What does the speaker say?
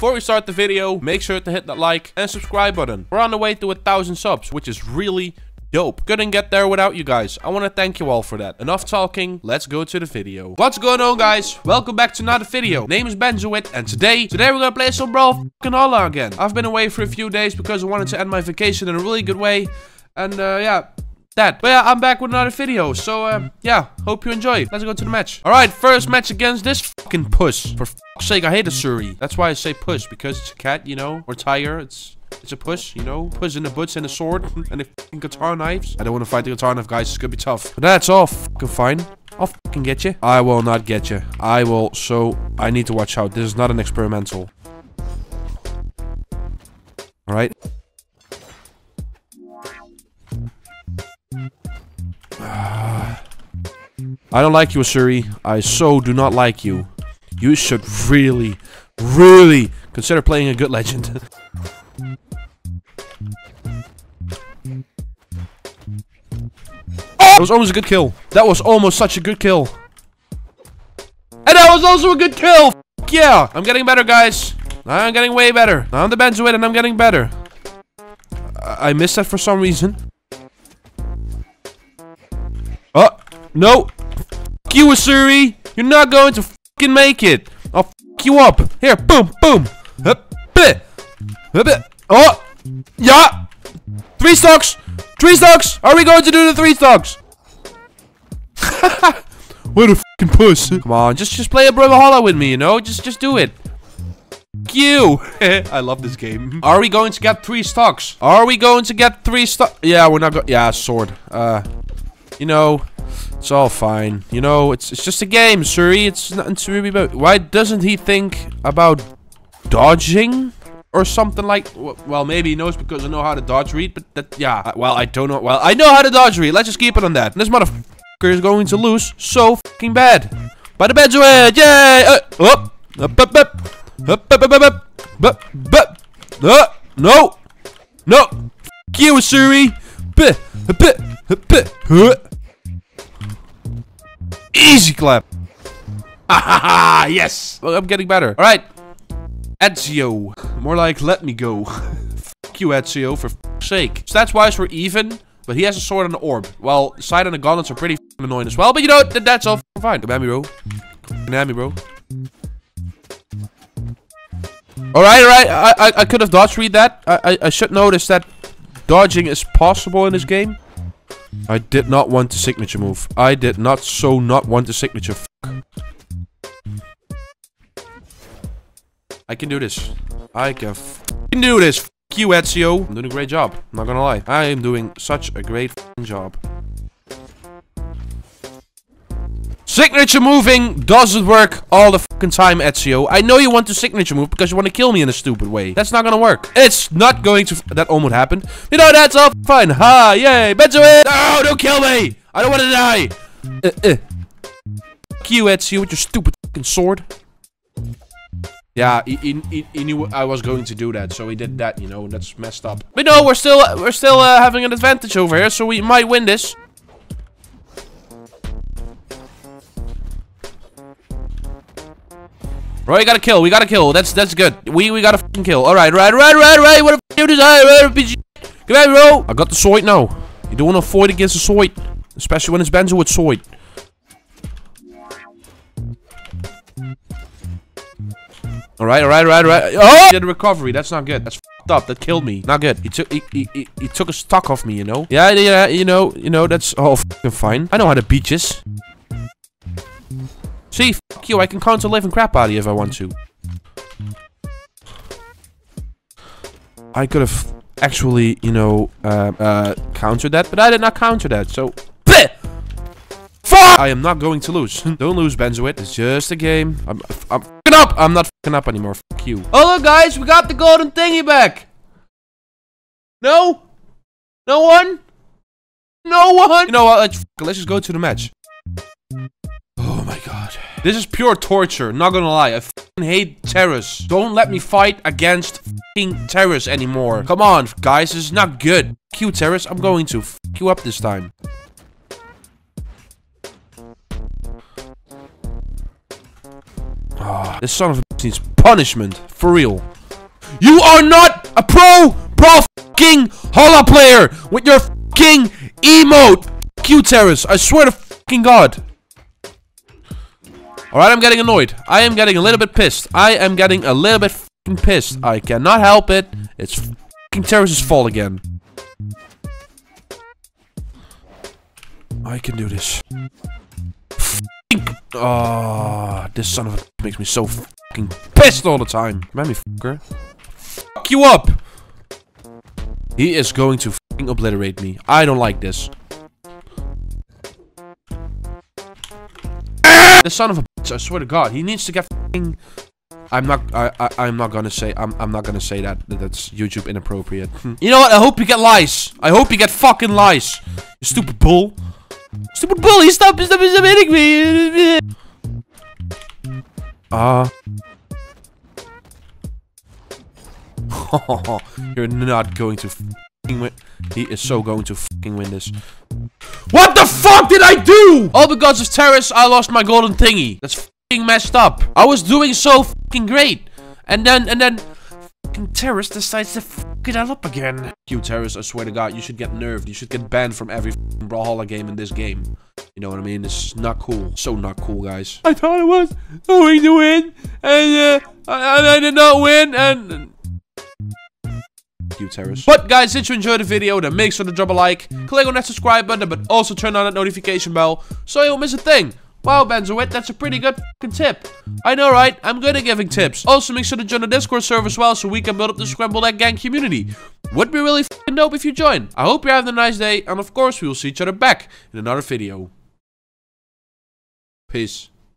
before we start the video, make sure to hit that like and subscribe button. We're on the way to a thousand subs, which is really dope. Couldn't get there without you guys. I want to thank you all for that. Enough talking, let's go to the video. What's going on guys? Welcome back to another video. Name is Benzowit and today, today we're gonna play some Brawl fucking Holla again. I've been away for a few days because I wanted to end my vacation in a really good way. And uh, yeah, that. But yeah, I'm back with another video. So, uh, yeah, hope you enjoy. Let's go to the match. Alright, first match against this fucking puss. For fuck's sake, I hate Asuri. That's why I say puss, because it's a cat, you know, or tiger. It's it's a push, you know? Push in the butts and a sword and the guitar knives. I don't want to fight the guitar knife, guys. It's gonna be tough. But that's all fucking fine. I'll fucking get you. I will not get you. I will, so I need to watch out. This is not an experimental. Alright. I don't like you, Suri. I so do not like you. You should really, really consider playing a good legend. That was almost a good kill. That was almost such a good kill. And that was also a good kill! F yeah! I'm getting better, guys. I'm getting way better. I'm the Benzowit and I'm getting better. I, I missed that for some reason. Oh! No! You, Asuri! You're not going to fucking make it! I'll fuck you up! Here, boom, boom! Hup, bit, hup, bit. Oh! Yeah! Three stocks! Three stocks! Are we going to do the three stocks? what a fucking puss. Come on, just just play a Brawlhalla with me, you know? Just just do it. You. I love this game. Are we going to get three stocks? Are we going to get three stocks? Yeah, we're not going. Yeah, sword. Uh, you know, it's all fine. You know, it's it's just a game, Suri. It's nothing to really about. Why doesn't he think about dodging? or something like well maybe he knows because I know how to dodge read but that yeah well I don't know well I know how to dodge read. Let's just keep it on that. This motherfucker is going to lose so fucking bad. By the bed's way yay! Uh, up up up. Up up up up up. Up up uh, no. No. F you Suri easy clap yes well, I'm getting better all right Ezio. More like, let me go. Fuck you, Ezio, for sake. Stats-wise, we're even, but he has a sword and an orb. Well, side and the gauntlets are pretty annoying as well, but you know, th that's all fine. Come at me, bro. Come at me, bro. Alright, alright. I, I, I could have dodge read that. I, I, I should notice that dodging is possible in this game. I did not want the signature move. I did not so not want the signature. I can do this. I can do this. You, Ezio. I'm doing a great job. I'm not gonna lie. I am doing such a great job. Signature moving doesn't work all the fucking time, Ezio. I know you want to signature move because you want to kill me in a stupid way. That's not gonna work. It's not going to... That almost happened. You know, that's all fine. Ha, yay. Benzowit. No, don't kill me. I don't want to die. Uh, uh. Fuck you, Ezio, with your stupid fucking sword. Yeah, he, he, he, knew I was going to do that, so he did that, you know, that's messed up. But no, we're still we're still uh, having an advantage over here, so we might win this. Right, we got a kill. We got a kill. That's that's good. We we got a kill. All right, right, right, right, right. What you desire? Come on, bro. I got the sword now. You don't want to fight against the sword, especially when it's Benzo with sword. Alright, alright, alright, alright. Oh! He did a recovery. That's not good. That's fucked up. That killed me. Not good. He took he, he, he, he took a stock off me, you know? Yeah, yeah, you know, you know, that's all fucking fine. I know how to beat this. See, fuck you. I can counter living crap out of you if I want to. I could have actually, you know, uh, uh, countered that, but I did not counter that, so... Fuck! I am not going to lose. Don't lose, Benzowit. It's just a game. I'm, I'm up. I'm not fucking up anymore. Fuck you. Oh, look, guys. We got the golden thingy back. No? No one? No one? You know what? Let's, let's just go to the match. This is pure torture. Not gonna lie. I hate terrorists. Don't let me fight against terrorists anymore. Come on, guys. This is not good. Fuck you, terrorists. I'm going to fuck you up this time. Oh, this son of a needs punishment. For real. You are not a pro, pro fucking holla player with your fucking emote. Fuck you, Teros. I swear to fucking God. Alright, I'm getting annoyed. I am getting a little bit pissed. I am getting a little bit pissed. I cannot help it. It's fucking Teros's fault again. I can do this. Oh, this son of a makes me so fucking pissed all the time. At me, fucker. Fuck you up! He is going to fucking obliterate me. I don't like this. Ah, the son of a I swear to God, he needs to get. I'm not, I, I, I'm not gonna say, I'm, I'm not gonna say that, that's YouTube inappropriate. you know what, I hope you get lice. I hope you get fucking lice. You stupid bull. Stupid bully, stop, stop, stop hitting me. Ah. Uh. You're not going to win. He is so going to fucking win this. What the fuck did I do? All because of Teros, I lost my golden thingy. That's fucking messed up. I was doing so fucking great. And then, and then, fucking Teros decides to fuck it all up again. You, Teros, I swear to God, you should get nerfed. You should get banned from every fucking Brawlhalla game in this game. You know what I mean? This is not cool. So not cool, guys. I thought I was going to win, and uh, I, I did not win, and you, Teros. But guys, did you enjoy the video, then make sure to drop a like, click on that subscribe button, but also turn on that notification bell so you don't miss a thing. Wow, Benzowit, that's a pretty good tip. I know, right? I'm good at giving tips. Also, make sure to join the Discord server as well so we can build up the Scrambled Egg Gang community. Would be really dope if you join. I hope you're having a nice day, and of course, we will see each other back in another video. Peace.